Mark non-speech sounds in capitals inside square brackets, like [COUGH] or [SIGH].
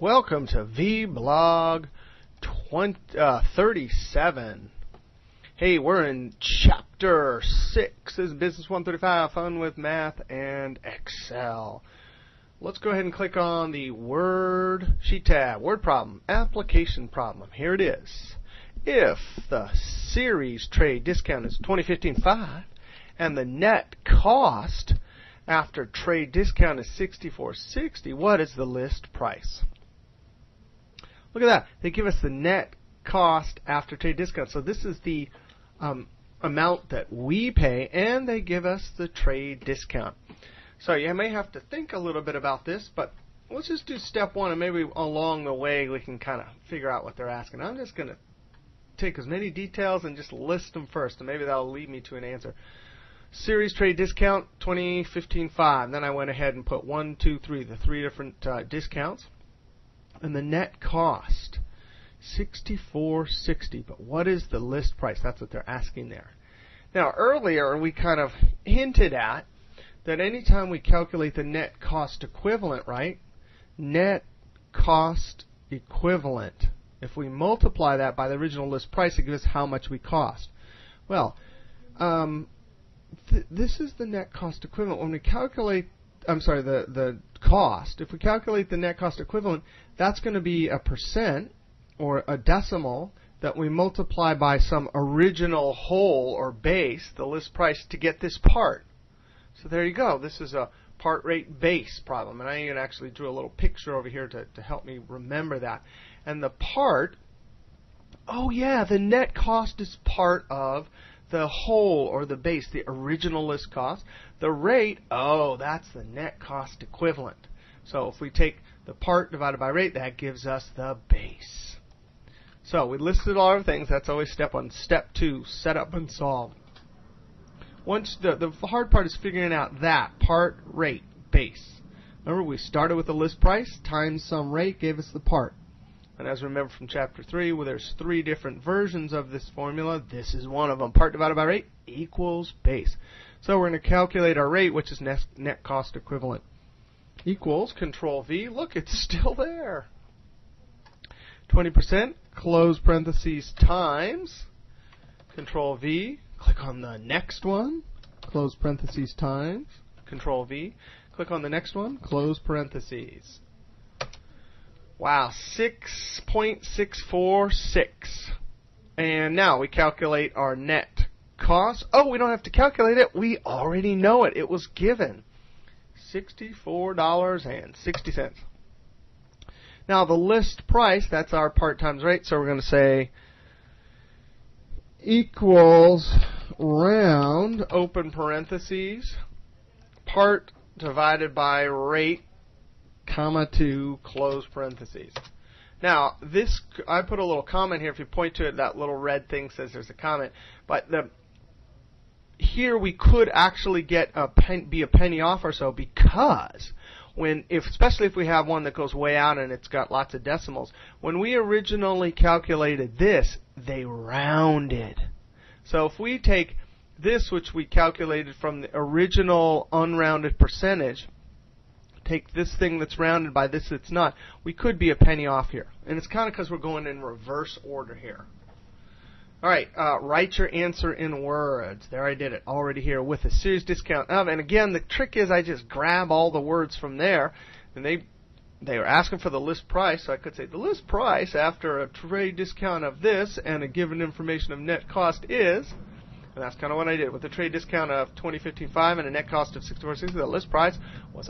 Welcome to vblog 20, uh, 37. Hey, we're in chapter 6. This is Business 135, Fun with Math and Excel. Let's go ahead and click on the Word Sheet tab. Word problem, application problem. Here it is. If the series trade discount is 2015-5 and the net cost after trade discount is 64.60, what is the list price? Look at that. They give us the net cost after trade discount. So this is the um, amount that we pay, and they give us the trade discount. So you may have to think a little bit about this, but let's just do step one, and maybe along the way we can kind of figure out what they're asking. I'm just going to take as many details and just list them first, and maybe that'll lead me to an answer. Series trade discount 2015-5. Then I went ahead and put one, two, three, the three different uh, discounts and the net cost 64.60 but what is the list price? That's what they're asking there. Now earlier we kind of hinted at that anytime we calculate the net cost equivalent right net cost equivalent if we multiply that by the original list price it gives us how much we cost. Well um, th- this is the net cost equivalent. When we calculate I'm sorry, the, the cost, if we calculate the net cost equivalent, that's going to be a percent or a decimal that we multiply by some original whole or base, the list price, to get this part. So there you go. This is a part rate base problem. And I even actually drew a little picture over here to, to help me remember that. And the part, oh yeah, the net cost is part of the whole or the base, the original list cost. The rate, oh, that's the net cost equivalent. So if we take the part divided by rate, that gives us the base. So we listed all our things. That's always step one. Step two, set up and solve. Once the, the hard part is figuring out that part rate base. Remember, we started with the list price times some rate gave us the part. And as we remember from chapter 3, where there's three different versions of this formula, this is one of them. Part divided by rate equals base. So we're going to calculate our rate, which is net, net cost equivalent. Equals, control V, look, it's [LAUGHS] still there. 20%, close parentheses, times, control V, click on the next one, close parentheses, times, control V, click on the next one, close parentheses. Wow, 6.646. And now we calculate our net cost. Oh, we don't have to calculate it. We already know it. It was given. $64.60. Now the list price, that's our part times rate, so we're going to say equals round, open parentheses, part divided by rate comma 2, close parentheses. Now, this, I put a little comment here. If you point to it, that little red thing says there's a comment. But the, here we could actually get a pen, be a penny off or so because when, if, especially if we have one that goes way out and it's got lots of decimals, when we originally calculated this, they rounded. So if we take this, which we calculated from the original unrounded percentage, take this thing that's rounded by this that's not, we could be a penny off here. And it's kind of because we're going in reverse order here. All right, uh, write your answer in words. There I did it already here with a series discount of. And again, the trick is I just grab all the words from there, and they they were asking for the list price, so I could say the list price after a trade discount of this and a given information of net cost is, and that's kind of what I did with a trade discount of 2015.5 and a net cost of 64.60. The list price was